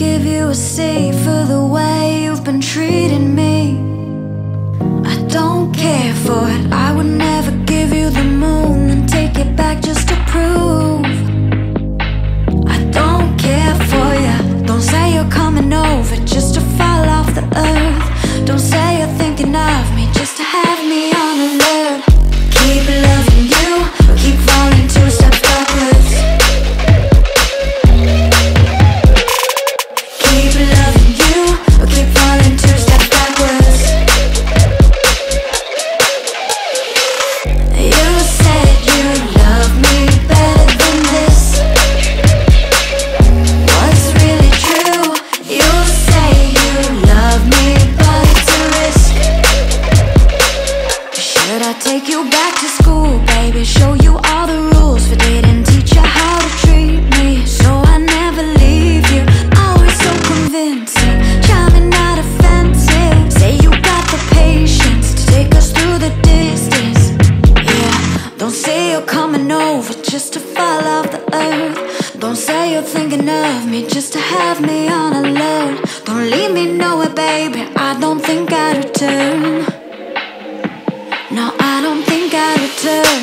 give you a C for the way you've been treating me. I don't care for it. I would never give you the moon and take it back just to prove. I don't care for you. Don't say you're coming over just to fall off the earth. Don't say you're thinking of me just to have Should I take you back to school, baby? Show you all the rules, but didn't teach you how to treat me. So I never leave you. Always so convincing, charming, not offensive. Say you got the patience to take us through the distance. Yeah, don't say you're coming over just to fall off the earth. Don't say you're thinking of me just to have me on alert. Don't leave me nowhere, baby. I don't think I'd return. I'd